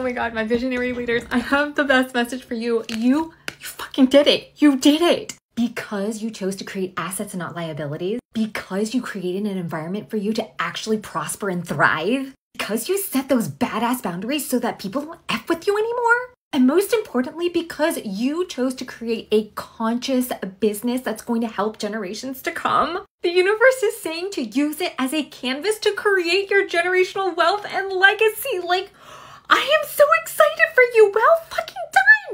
Oh my God, my visionary leaders, I have the best message for you. You, you fucking did it. You did it. Because you chose to create assets and not liabilities, because you created an environment for you to actually prosper and thrive, because you set those badass boundaries so that people don't F with you anymore. And most importantly, because you chose to create a conscious business that's going to help generations to come. The universe is saying to use it as a canvas to create your generational wealth and legacy. Like, I am so excited for you. Well fucking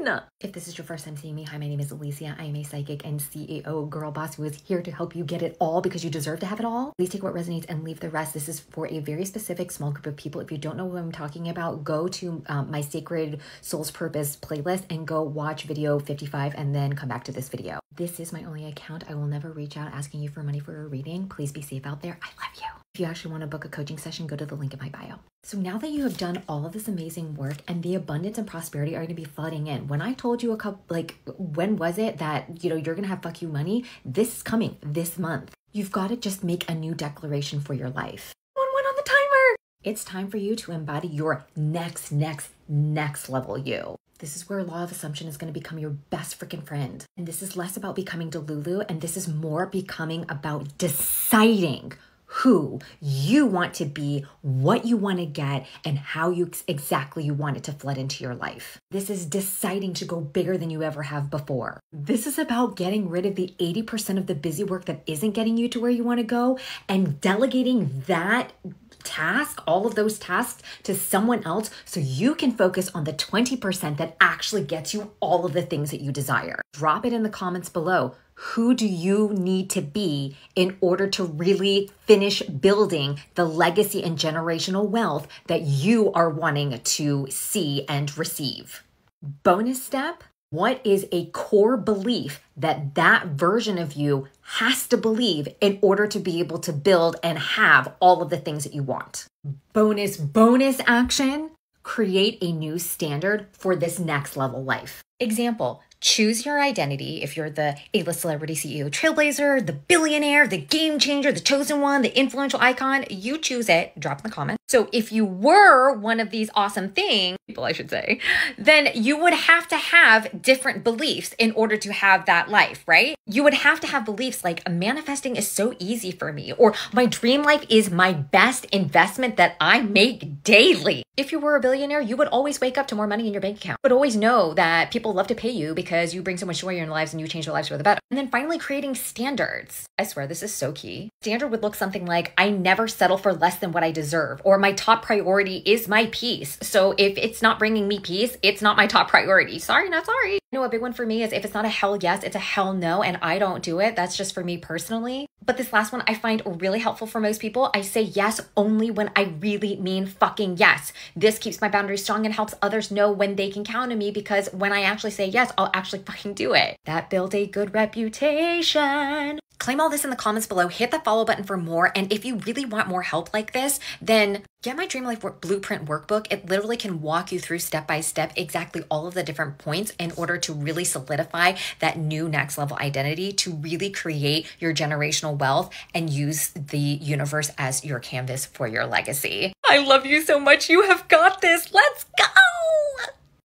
done. If this is your first time seeing me, hi, my name is Alicia. I am a psychic and CEO girl boss who is here to help you get it all because you deserve to have it all. Please take what resonates and leave the rest. This is for a very specific small group of people. If you don't know what I'm talking about, go to um, my Sacred Soul's Purpose playlist and go watch video 55 and then come back to this video. This is my only account. I will never reach out asking you for money for a reading. Please be safe out there. I love you. If you actually want to book a coaching session, go to the link in my bio. So now that you have done all of this amazing work and the abundance and prosperity are going to be flooding in. When I told you a couple, like, when was it that, you know, you're to have fuck you money? This is coming this month. You've got to just make a new declaration for your life. One one on the timer. It's time for you to embody your next, next, next level you. This is where law of assumption is going to become your best freaking friend. And this is less about becoming Delulu and this is more becoming about deciding who you want to be, what you want to get, and how you exactly you want it to flood into your life. This is deciding to go bigger than you ever have before. This is about getting rid of the 80% of the busy work that isn't getting you to where you want to go and delegating that task, all of those tasks to someone else so you can focus on the 20% that actually gets you all of the things that you desire. Drop it in the comments below who do you need to be in order to really finish building the legacy and generational wealth that you are wanting to see and receive? Bonus step what is a core belief that that version of you has to believe in order to be able to build and have all of the things that you want? Bonus, bonus action create a new standard for this next level life. Example, choose your identity if you're the A-list celebrity CEO trailblazer, the billionaire, the game changer, the chosen one, the influential icon, you choose it, drop in the comments. So if you were one of these awesome things, people I should say, then you would have to have different beliefs in order to have that life, right? You would have to have beliefs like manifesting is so easy for me or my dream life is my best investment that I make daily. If you were a billionaire, you would always wake up to more money in your bank account. You would always know that people love to pay you because you bring so much joy in your lives and you change their lives for the better. And then finally, creating standards. I swear this is so key. Standard would look something like I never settle for less than what I deserve, or my top priority is my peace. So if it's not bringing me peace, it's not my top priority. Sorry, not sorry. You know, a big one for me is if it's not a hell yes, it's a hell no, and I don't do it. That's just for me personally. But this last one I find really helpful for most people. I say yes only when I really mean fucking yes. This keeps my boundaries strong and helps others know when they can count on me because when I actually say yes, I'll actually fucking do it. That builds a good reputation. Claim all this in the comments below, hit the follow button for more. And if you really want more help like this, then get my Dream Life Blueprint workbook. It literally can walk you through step by step exactly all of the different points in order to really solidify that new next level identity to really create your generational wealth and use the universe as your canvas for your legacy. I love you so much. You have got this. Let's go.